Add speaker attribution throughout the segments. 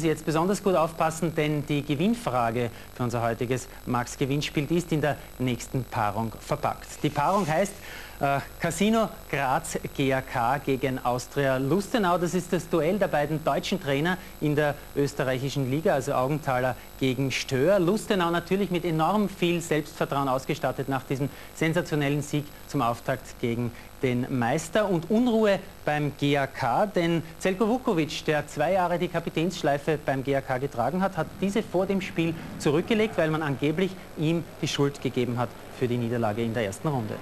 Speaker 1: Sie jetzt besonders gut aufpassen, denn die Gewinnfrage für unser heutiges Max-Gewinnspiel ist in der nächsten Paarung verpackt. Die Paarung heißt äh, Casino Graz GAK gegen Austria Lustenau. Das ist das Duell der beiden deutschen Trainer in der österreichischen Liga, also Augenthaler gegen Stör. Lustenau natürlich mit enorm viel Selbstvertrauen ausgestattet nach diesem sensationellen Sieg zum Auftakt gegen den Meister und Unruhe beim GAK, denn Zelko Vukovic, der zwei Jahre die Kapitänsschleife beim GAK getragen hat, hat diese vor dem Spiel zurückgelegt, weil man angeblich ihm die Schuld gegeben hat für die Niederlage in der ersten Runde.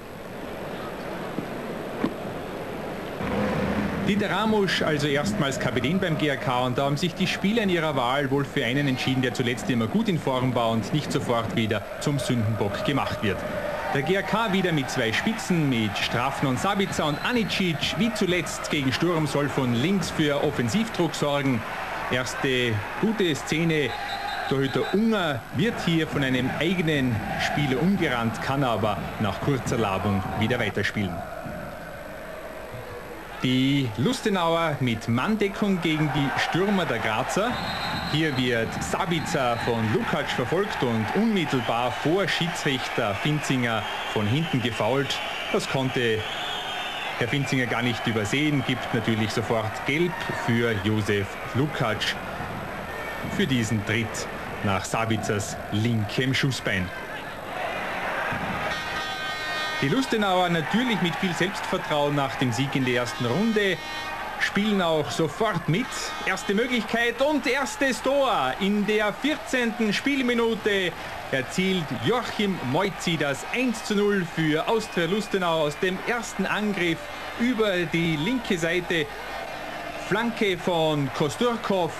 Speaker 2: Dieter Ramusch also erstmals Kapitän beim GRK und da haben sich die Spieler in ihrer Wahl wohl für einen entschieden, der zuletzt immer gut in Form war und nicht sofort wieder zum Sündenbock gemacht wird. Der GRK wieder mit zwei Spitzen, mit Strafen und Sabica und Anicic, wie zuletzt gegen Sturm soll von links für Offensivdruck sorgen. Erste gute Szene Torhüter Unger wird hier von einem eigenen Spieler umgerannt, kann aber nach kurzer Labung wieder weiterspielen. Die Lustenauer mit Manndeckung gegen die Stürmer der Grazer. Hier wird Sabica von Lukac verfolgt und unmittelbar vor Schiedsrichter Finzinger von hinten gefault. Das konnte Herr Finzinger gar nicht übersehen, gibt natürlich sofort Gelb für Josef Lukac für diesen Tritt nach Sabicas linkem Schussbein. Die Lustenauer natürlich mit viel Selbstvertrauen nach dem Sieg in der ersten Runde spielen auch sofort mit. Erste Möglichkeit und erstes Tor in der 14. Spielminute erzielt Joachim Moizzi das 1 zu 0 für Austria Lustenau aus dem ersten Angriff über die linke Seite. Flanke von Kosturkov.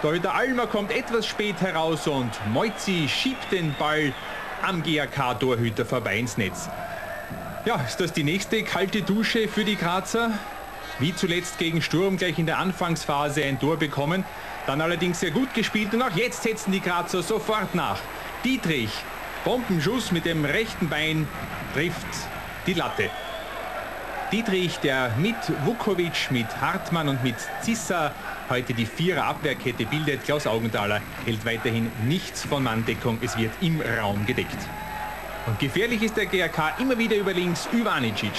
Speaker 2: Torhüter Almer kommt etwas spät heraus und Moizzi schiebt den Ball am GAK-Torhüter vorbei ins Netz. Ja, ist das die nächste kalte Dusche für die Grazer? Wie zuletzt gegen Sturm gleich in der Anfangsphase ein Tor bekommen, dann allerdings sehr gut gespielt und auch jetzt setzen die Grazer sofort nach. Dietrich, Bombenschuss mit dem rechten Bein, trifft die Latte. Dietrich, der mit Vukovic, mit Hartmann und mit Zissa heute die Vierer Abwehrkette bildet, Klaus Augenthaler hält weiterhin nichts von Manndeckung. Es wird im Raum gedeckt. Und gefährlich ist der GRK immer wieder über links, über Anicic.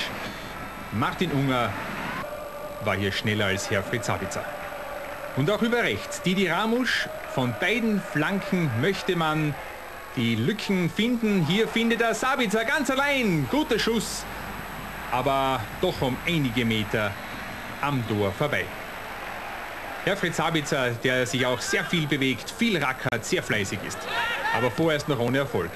Speaker 2: Martin Unger war hier schneller als Herr Fritz Sabitzer. Und auch über rechts. Didi Ramusch, von beiden Flanken möchte man die Lücken finden. Hier findet er Sabitzer ganz allein. Guter Schuss, aber doch um einige Meter am Tor vorbei. Herr Fritz Sabitzer, der sich auch sehr viel bewegt, viel rackert, sehr fleißig ist. Aber vorerst noch ohne Erfolg.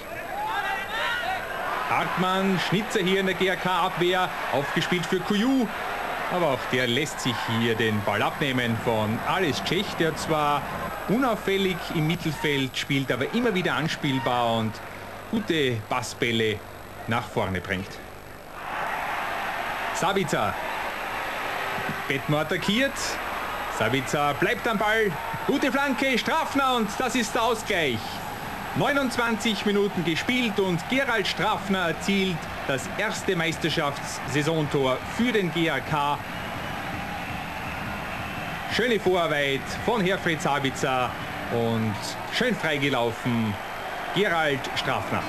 Speaker 2: Hartmann, Schnitzer hier in der GRK-Abwehr, aufgespielt für Kuju. Aber auch der lässt sich hier den Ball abnehmen von Alice Tschech, der zwar unauffällig im Mittelfeld spielt, aber immer wieder anspielbar und gute Passbälle nach vorne bringt. Savica. Bettmer attackiert. Savica bleibt am Ball. Gute Flanke, Strafner und das ist der Ausgleich. 29 Minuten gespielt und Gerald Strafner erzielt das erste Meisterschaftssaisontor für den GAK. Schöne Vorarbeit von Herfried Sabitzer und schön freigelaufen Gerald Strafner.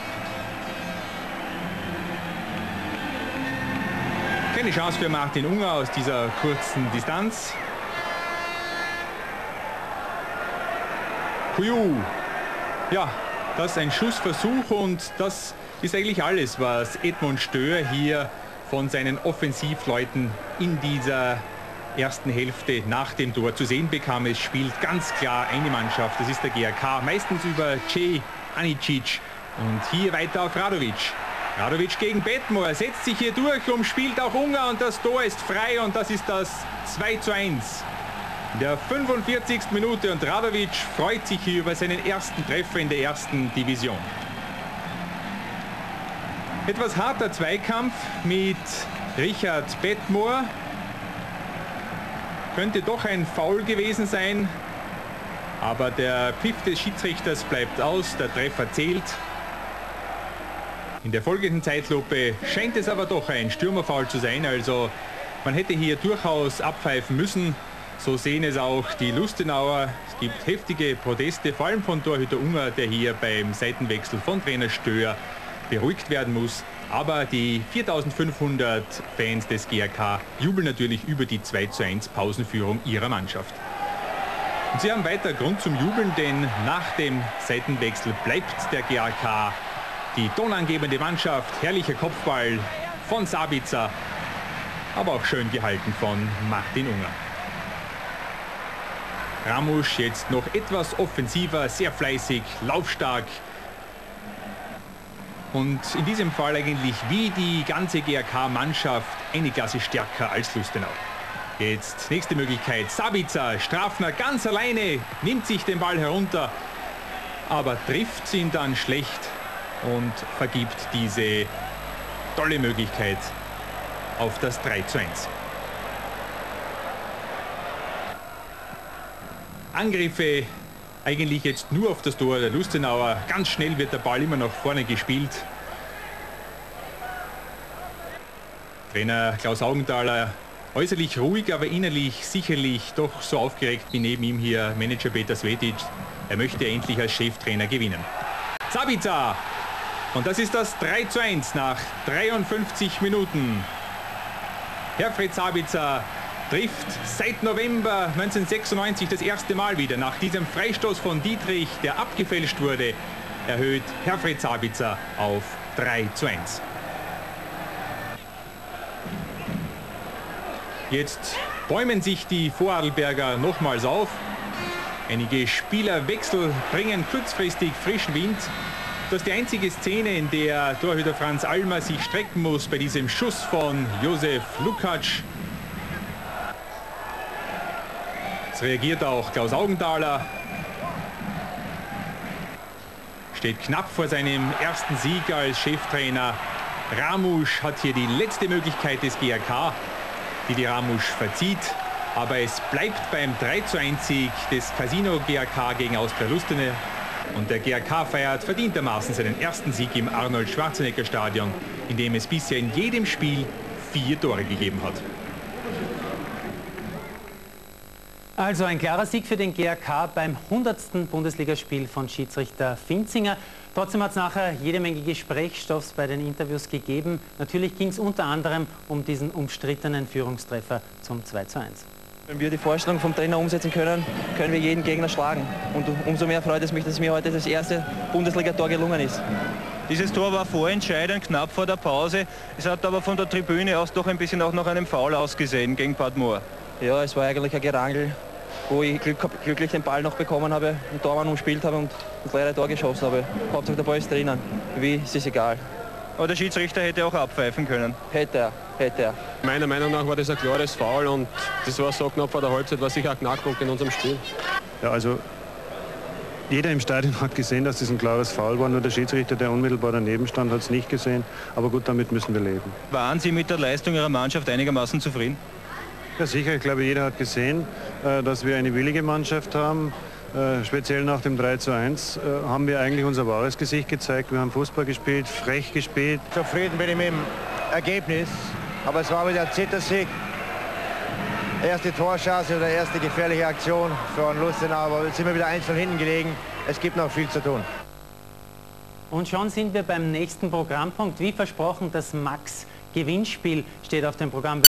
Speaker 2: Keine Chance für Martin Unger aus dieser kurzen Distanz. Kuju. Ja, das ist ein Schussversuch und das ist eigentlich alles, was Edmund Stör hier von seinen Offensivleuten in dieser ersten Hälfte nach dem Tor zu sehen bekam. Es spielt ganz klar eine Mannschaft, das ist der GRK, meistens über Cey Anicic und hier weiter auf Radovic. Radovic gegen Bettmoor, setzt sich hier durch, umspielt auch Unger und das Tor ist frei und das ist das 2 zu 1 der 45. Minute und Radovic freut sich hier über seinen ersten Treffer in der ersten Division. Etwas harter Zweikampf mit Richard Bettmoor. Könnte doch ein Foul gewesen sein, aber der Pfiff des Schiedsrichters bleibt aus, der Treffer zählt. In der folgenden Zeitlupe scheint es aber doch ein Stürmerfoul zu sein, also man hätte hier durchaus abpfeifen müssen. So sehen es auch die Lustenauer. Es gibt heftige Proteste, vor allem von Torhüter Unger, der hier beim Seitenwechsel von Trainer Stör beruhigt werden muss. Aber die 4500 Fans des GRK jubeln natürlich über die 2 zu 1 Pausenführung ihrer Mannschaft. Und sie haben weiter Grund zum Jubeln, denn nach dem Seitenwechsel bleibt der GRK die tonangebende Mannschaft. Herrlicher Kopfball von Sabitzer, aber auch schön gehalten von Martin Unger. Ramusch jetzt noch etwas offensiver, sehr fleißig, laufstark. Und in diesem Fall eigentlich wie die ganze GRK-Mannschaft eine Klasse stärker als Lustenau. Jetzt nächste Möglichkeit. Sabitzer, Strafner ganz alleine, nimmt sich den Ball herunter, aber trifft ihn dann schlecht und vergibt diese tolle Möglichkeit auf das 3 zu 1. Angriffe eigentlich jetzt nur auf das Tor der Lustenauer. Ganz schnell wird der Ball immer nach vorne gespielt. Trainer Klaus Augenthaler äußerlich ruhig, aber innerlich sicherlich doch so aufgeregt wie neben ihm hier Manager Peter Svetic. Er möchte endlich als Cheftrainer gewinnen. Sabica! Und das ist das 3 zu 1 nach 53 Minuten. Herfried Sabitzer trifft seit November 1996 das erste Mal wieder. Nach diesem Freistoß von Dietrich, der abgefälscht wurde, erhöht Herfried Sabitzer auf 3 zu 1. Jetzt bäumen sich die Vorarlberger nochmals auf. Einige Spielerwechsel bringen kurzfristig frischen Wind. Das ist die einzige Szene, in der Torhüter Franz Almer sich strecken muss bei diesem Schuss von Josef Lukacs. Es reagiert auch Klaus Augenthaler. Steht knapp vor seinem ersten Sieg als Cheftrainer. Ramusch hat hier die letzte Möglichkeit des GRK, die die Ramusch verzieht. Aber es bleibt beim 3 zu 1 Sieg des Casino GRK gegen Austria Lustene. Und der GRK feiert verdientermaßen seinen ersten Sieg im Arnold Schwarzenegger Stadion, in dem es bisher in jedem Spiel vier Tore gegeben hat.
Speaker 1: Also ein klarer Sieg für den GRK beim 100. Bundesligaspiel von Schiedsrichter Finzinger. Trotzdem hat es nachher jede Menge Gesprächsstoffs bei den Interviews gegeben. Natürlich ging es unter anderem um diesen umstrittenen Führungstreffer zum 2 zu 1.
Speaker 3: Wenn wir die Vorstellung vom Trainer umsetzen können, können wir jeden Gegner schlagen. Und umso mehr freut es mich, dass mir heute das erste Bundesligator gelungen ist.
Speaker 4: Dieses Tor war vorentscheidend, knapp vor der Pause. Es hat aber von der Tribüne aus doch ein bisschen auch nach einem Foul ausgesehen gegen Bad Moor.
Speaker 3: Ja, es war eigentlich ein Gerangel, wo ich glück, glücklich den Ball noch bekommen habe, einen Tormann umspielt habe und das leere Tor geschossen habe. Hauptsache der Ball ist drinnen. Wie, ist es egal.
Speaker 4: Aber der Schiedsrichter hätte auch abpfeifen können.
Speaker 3: Hätte er, hätte er.
Speaker 5: Meiner Meinung nach war das ein klares Foul und das war so knapp vor der Halbzeit, war sicher ein Knackpunkt in unserem Spiel.
Speaker 6: Ja, also jeder im Stadion hat gesehen, dass das ein klares Foul war, nur der Schiedsrichter, der unmittelbar daneben stand, hat es nicht gesehen. Aber gut, damit müssen wir leben.
Speaker 4: Waren Sie mit der Leistung Ihrer Mannschaft einigermaßen zufrieden?
Speaker 6: Ja, sicher. Ich glaube, jeder hat gesehen, äh, dass wir eine willige Mannschaft haben. Äh, speziell nach dem 3 zu 1 äh, haben wir eigentlich unser wahres Gesicht gezeigt. Wir haben Fußball gespielt, frech gespielt.
Speaker 7: Zufrieden bin ich mit dem Ergebnis, aber es war wieder ein Zittersieg. Erste Torchance oder erste gefährliche Aktion von Lustenau, aber jetzt sind wir wieder eins von hinten gelegen. Es gibt noch viel zu tun.
Speaker 1: Und schon sind wir beim nächsten Programmpunkt. Wie versprochen, das Max Gewinnspiel steht auf dem Programm.